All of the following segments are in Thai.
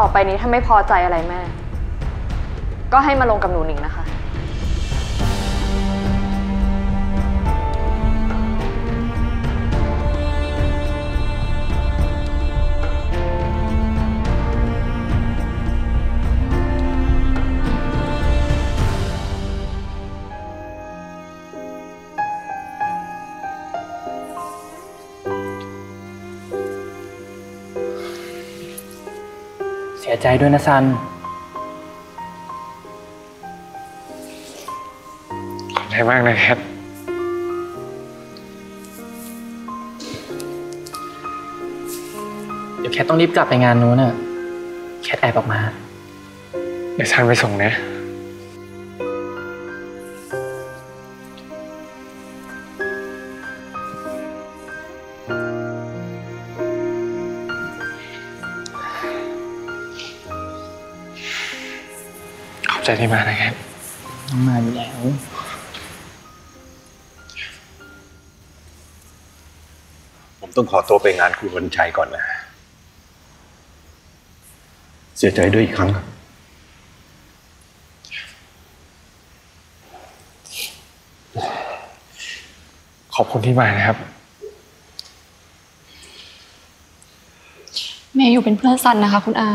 ต่อไปนี้ถ้าไม่พอใจอะไรแม่ ก็ให้มาลงกับหนูหนิงนะคะ เสียใจด้วยนะซัน ขอบใจมากนะแคทเดี๋ยวแคทต้องรีบกลับไปงานนู้นน่ะ แคทแอบออกมา เดี๋ยวซันไปส่งนะ ใจที่มานะแคทมาอยู่แล้ว ผมต้องขอตัวไปงานคุณวันชัยก่อนนะ เสียใจด้วยอีกครั้งครับขอบคุณที่มานะครับ เมย์อยู่เป็นเพื่อนซันนะคะ คุณอา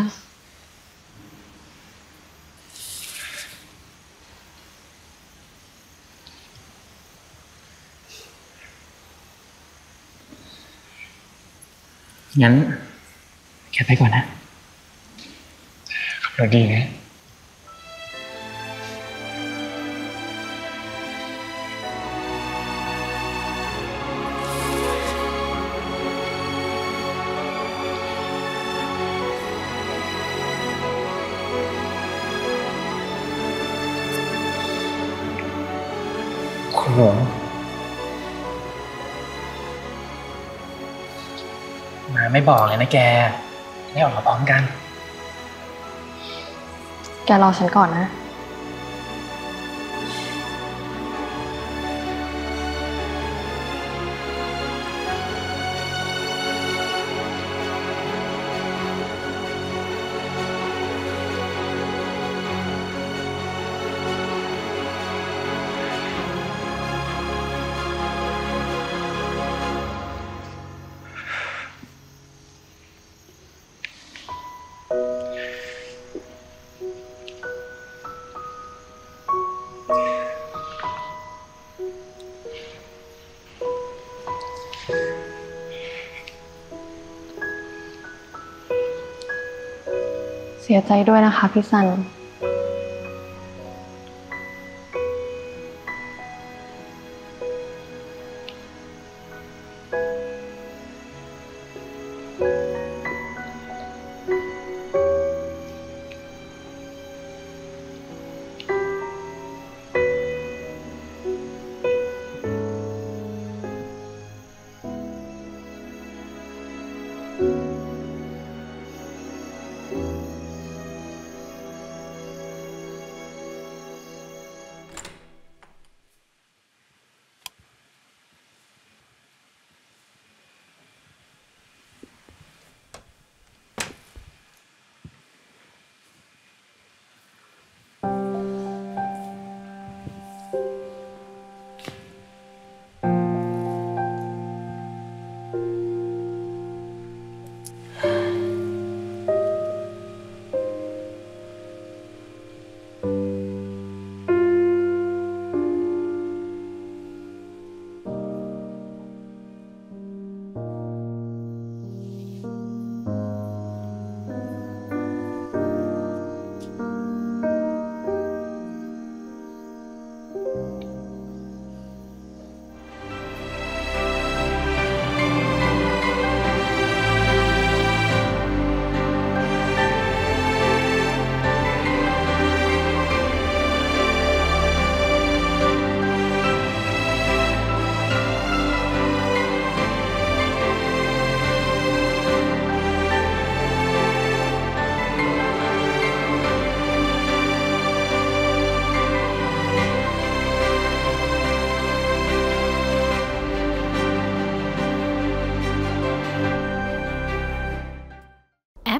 งั้น แคทไปก่อนนะขับรถดีนะคุณหลง มาไม่บอกเลยนะแก ไม่ออกมาพร้อมกัน แกรอฉันก่อนนะ เสียใจด้วยนะคะพี่สัน